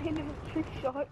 I a trick shot.